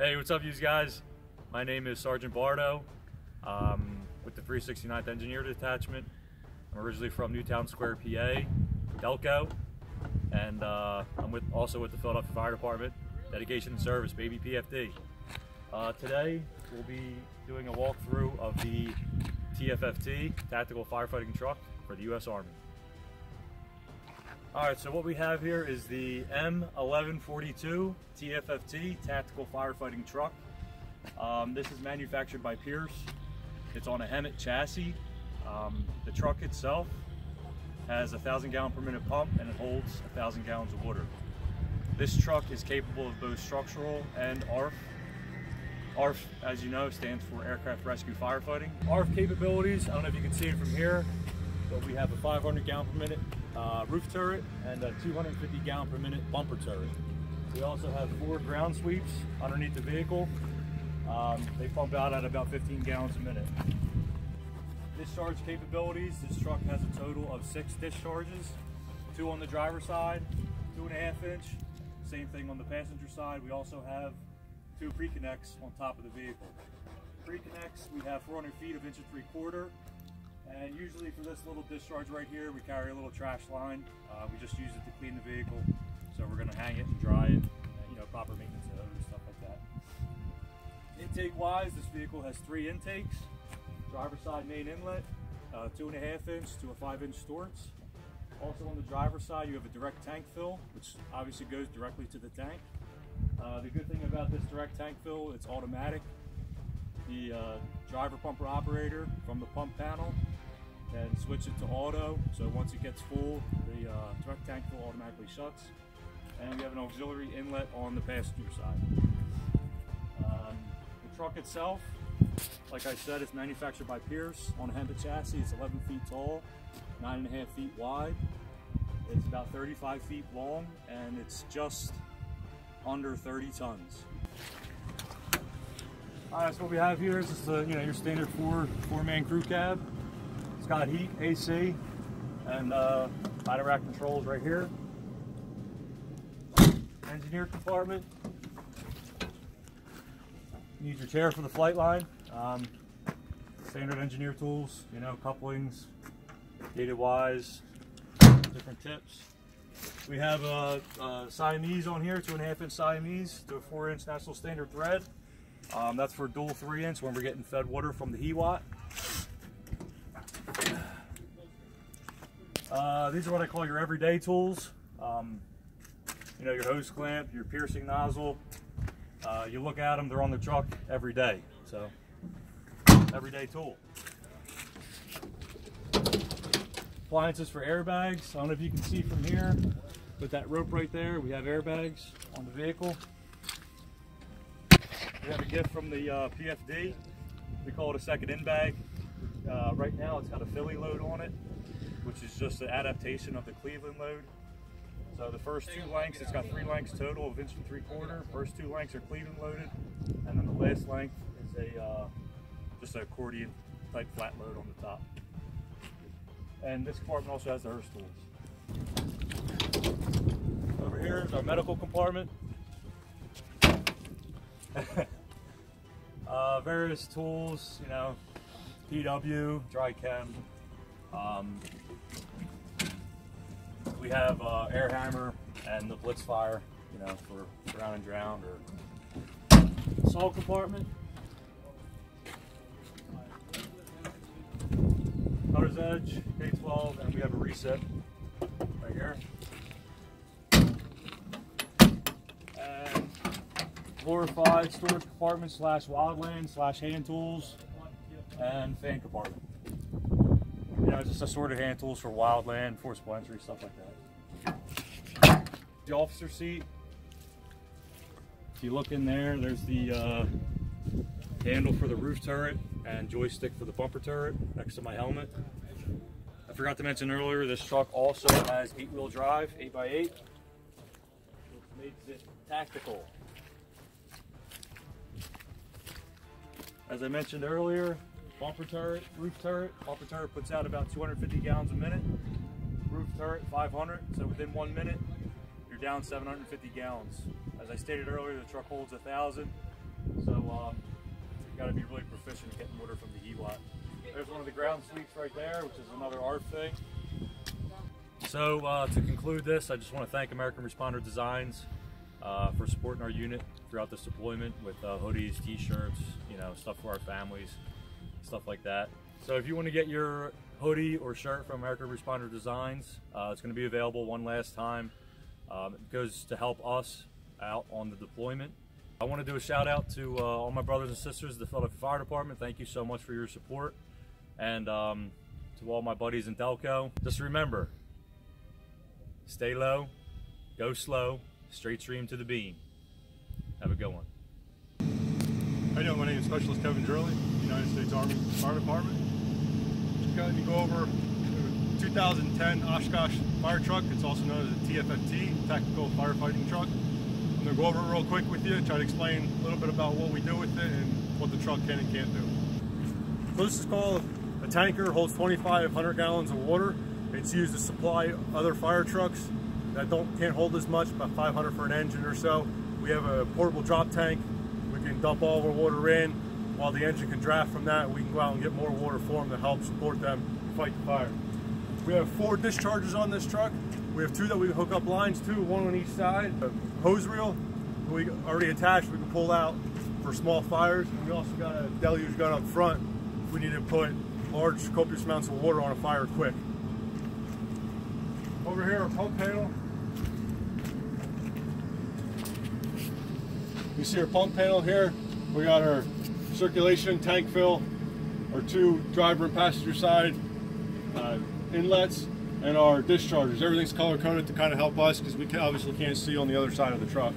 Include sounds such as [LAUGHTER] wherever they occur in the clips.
Hey, what's up, you guys? My name is Sergeant Bardo with the 369th Engineer Detachment. I'm originally from Newtown Square, PA, Delco, and uh, I'm with also with the Philadelphia Fire Department, Dedication and Service, baby PFD. Uh, today, we'll be doing a walkthrough of the TFFT, Tactical Firefighting Truck for the U.S. Army. All right, so what we have here is the M1142 TFFT Tactical Firefighting Truck. Um, this is manufactured by Pierce. It's on a HEMTT chassis. Um, the truck itself has a thousand gallon per minute pump and it holds a thousand gallons of water. This truck is capable of both structural and ARF. ARF, as you know, stands for Aircraft Rescue Firefighting. ARF capabilities, I don't know if you can see it from here, but we have a 500 gallon per minute uh, roof turret and a 250 gallon per minute bumper turret. We also have four ground sweeps underneath the vehicle. Um, they pump out at about 15 gallons a minute. Discharge capabilities, this truck has a total of six discharges, two on the driver's side, two and a half inch, same thing on the passenger side. We also have two pre-connects on top of the vehicle. Pre-connects, we have 400 feet of inch and three quarter, and usually for this little discharge right here, we carry a little trash line. Uh, we just use it to clean the vehicle. So we're gonna hang it and dry it, you know, proper maintenance and stuff like that. Intake wise, this vehicle has three intakes. Driver side main inlet, uh, two and a half inch to a five inch Storz. Also on the driver's side, you have a direct tank fill, which obviously goes directly to the tank. Uh, the good thing about this direct tank fill, it's automatic. The uh, driver pumper operator from the pump panel and switch it to auto. So once it gets full, the uh, truck tank will automatically shuts. And we have an auxiliary inlet on the passenger side. Um, the truck itself, like I said, it's manufactured by Pierce on a HEMTT chassis. It's 11 feet tall, nine and a half feet wide. It's about 35 feet long, and it's just under 30 tons. All right, so what we have here is just the, you know your standard four four man crew cab got heat, AC, and uh, out rack controls right here. Engineer compartment. You need your chair for the flight line. Um, standard engineer tools, you know, couplings, gated wyes, different tips. We have a, a, Siamese on here, two and a half inch Siamese to a four inch national standard thread. Um, that's for dual three inch when we're getting fed water from the HEWAT. Uh, these are what I call your everyday tools. Um, you know, your hose clamp, your piercing nozzle. Uh, you look at them, they're on the truck every day. So, everyday tool. Appliances for airbags. I don't know if you can see from here, but that rope right there, we have airbags on the vehicle. We have a gift from the uh, PFD. We call it a second in bag. Uh, right now it's got a Philly load on it which is just an adaptation of the Cleveland load. So the first two lengths, it's got three lengths total of inch and three quarter. First two lengths are Cleveland loaded, and then the last length is a uh, just an accordion type flat load on the top. And this compartment also has the Hurst tools. Over here is our medical compartment. [LAUGHS] uh, various tools, you know, PW, dry chem, um, we have uh, air hammer and the blitz fire, you know, for drown and drowned or salt compartment. Cutter's edge, K12, and we have a reset right here. And glorified storage compartment slash wildland slash hand tools and fan compartment know, just assorted hand tools for wildland, forcible entry, stuff like that. The officer seat. If you look in there, there's the uh, handle for the roof turret and joystick for the bumper turret next to my helmet. I forgot to mention earlier, this truck also has eight-wheel drive, 8x8, which makes it tactical. As I mentioned earlier, Bumper turret, roof turret. Bumper turret puts out about 250 gallons a minute. Roof turret 500, so within one minute, you're down 750 gallons. As I stated earlier, the truck holds a 1,000. So um, you got to be really proficient getting water from the lot. There's one of the ground sweeps right there, which is another ARF thing. So uh, to conclude this, I just want to thank American Responder Designs uh, for supporting our unit throughout this deployment with uh, hoodies, t-shirts, you know, stuff for our families, stuff like that. So if you want to get your hoodie or shirt from American Responder Designs, uh, it's going to be available one last time. Um, it goes to help us out on the deployment. I want to do a shout out to uh, all my brothers and sisters the Philadelphia Fire Department. Thank you so much for your support. And um, to all my buddies in Delco, just remember, stay low, go slow, straight stream to the beam. Have a good one. How you doing? My name is Specialist Kevin Drilley, United States Army Fire Department. Just going to go over the 2010 Oshkosh fire truck. It's also known as a TFFT, Tactical Firefighting Truck. I'm going to go over it real quick with you, try to explain a little bit about what we do with it and what the truck can and can't do. So this is called a tanker, holds 2,500 gallons of water. It's used to supply other fire trucks that don't can't hold as much, about 500 for an engine or so. We have a portable drop tank. We can dump all of our water in while the engine can draft from that. We can go out and get more water for them to help support them fight the fire. We have four discharges on this truck. We have two that we hook up lines to, one on each side. A hose reel we already attached, we can pull out for small fires. And we also got a deluge gun up front if we need to put large copious amounts of water on a fire quick. Over here, our pump panel. You see our pump panel here. We got our circulation tank fill, our two driver and passenger side uh, inlets, and our dischargers. Everything's color coded to kind of help us because we can, obviously can't see on the other side of the truck.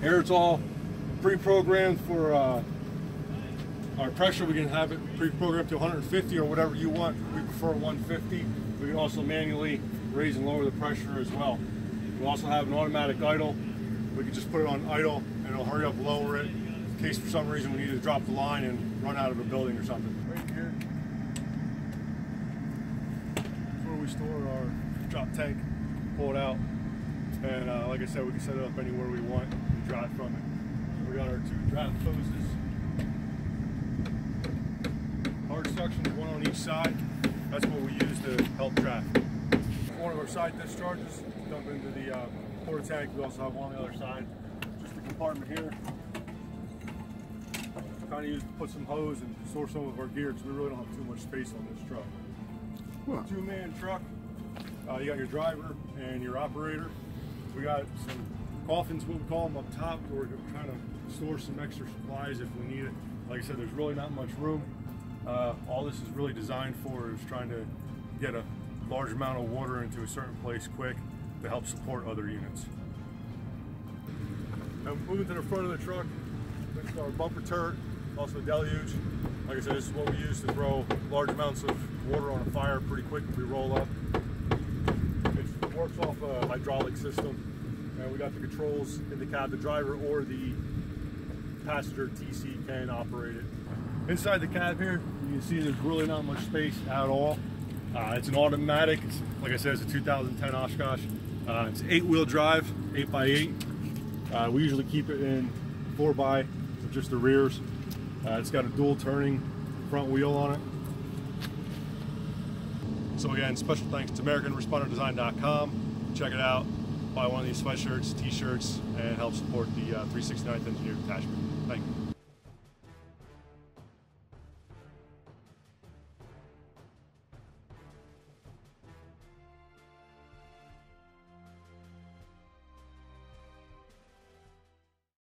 Here it's all pre-programmed for uh, our pressure. We can have it pre-programmed to 150 or whatever you want. We prefer 150. We can also manually raise and lower the pressure as well. We also have an automatic idle. We can just put it on idle and it'll hurry up lower it in case for some reason we need to drop the line and run out of a building or something. Right here is where we store our drop tank, pull it out. And uh, like I said, we can set it up anywhere we want and drive from it. We got our two draft hoses. Hard suction, one on each side. That's what we use to help draft. One of our side discharges dump into the uh, porta tank. We also have one on the other side. Just a compartment here. Kind of use to put some hose and store some of our gear because we really don't have too much space on this truck. Two-man truck. Uh, you got your driver and your operator. We got some coffins, what we call them up top, where we're trying to store some extra supplies if we need it. Like I said, there's really not much room. Uh, all this is really designed for is trying to get a large amount of water into a certain place quick to help support other units. Now moving to the front of the truck, this is our bumper turret, also a deluge. Like I said, this is what we use to throw large amounts of water on a fire pretty quick if we roll up. It works off a hydraulic system. And we got the controls in the cab, the driver or the passenger TC can operate it. Inside the cab here, you can see there's really not much space at all. Uh, it's an automatic. It's, like I said, it's a 2010 Oshkosh. Uh, it's eight wheel drive, eight by eight. Uh, we usually keep it in four by, just the rears. Uh, it's got a dual turning front wheel on it. So again, special thanks to AmericanResponderDesign.com. Check it out. Buy one of these sweatshirts, t-shirts, and help support the uh, 369th Engineer Detachment. Thank you.